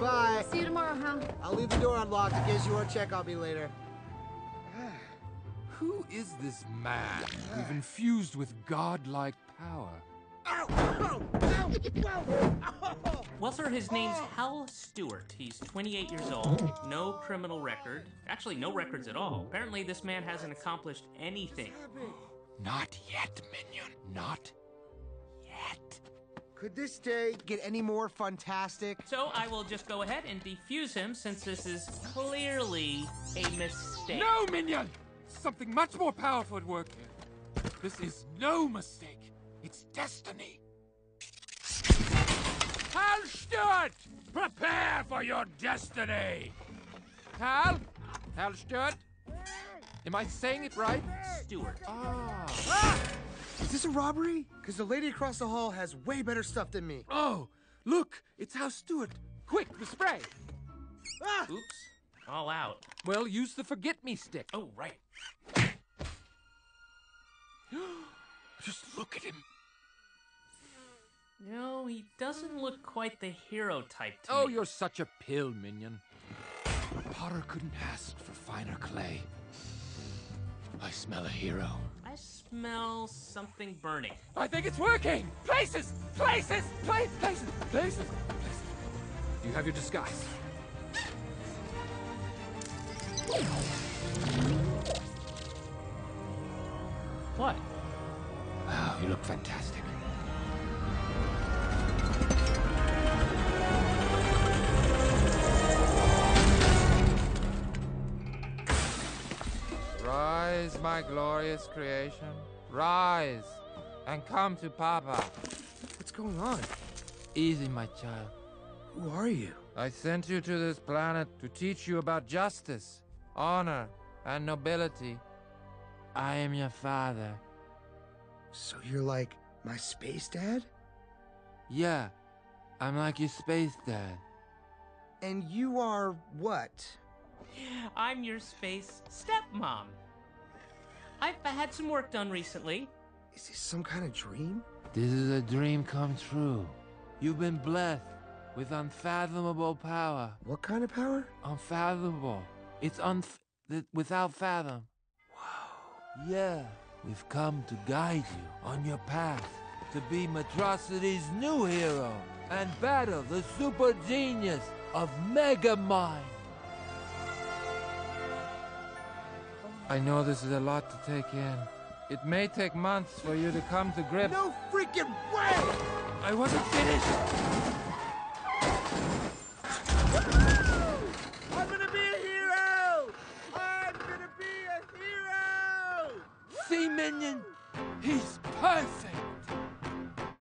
Bye. See you tomorrow, Hal. I'll leave the door unlocked in case you want to check on me later. Who is this man we've infused with godlike power? Well, sir, his name's Hal Stewart. He's 28 years old, no criminal record. Actually, no records at all. Apparently, this man hasn't accomplished anything. Not yet, minion. Not yet. Could this day get any more fantastic? So I will just go ahead and defuse him since this is clearly a mistake. No, minion! Something much more powerful at work here. This is no mistake. It's destiny. Hal Stewart! Prepare for your destiny! Hal? Hal Stewart? Am I saying it right? Stewart. Ah. Is this a robbery? Because the lady across the hall has way better stuff than me. Oh, look, it's House Stewart. Quick, the spray. Ah! Oops. All out. Well, use the forget me stick. Oh, right. Just look at him. No, he doesn't look quite the hero type to Oh, me. you're such a pill, minion. Potter couldn't ask for finer clay. I smell a hero. I smell something burning. I think it's working! Places! Places! Places! Places! Places! Places! You have your disguise. What? Wow, you look fantastic. Rise, my glorious creation. Rise and come to Papa. What's going on? Easy, my child. Who are you? I sent you to this planet to teach you about justice, honor, and nobility. I am your father. So you're like my space dad? Yeah, I'm like your space dad. And you are what? I'm your space stepmom. I've had some work done recently. Is this some kind of dream? This is a dream come true. You've been blessed with unfathomable power. What kind of power? Unfathomable. It's unf- th- without fathom. Wow. Yeah, we've come to guide you on your path to be Metrocity's new hero and battle the super genius of Mega Megamind. I know this is a lot to take in. It may take months for you to come to grips. No freaking way! I wasn't finished. I'm gonna be a hero! I'm gonna be a hero! See, Minion? He's perfect.